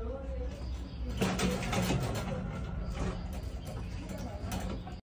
Those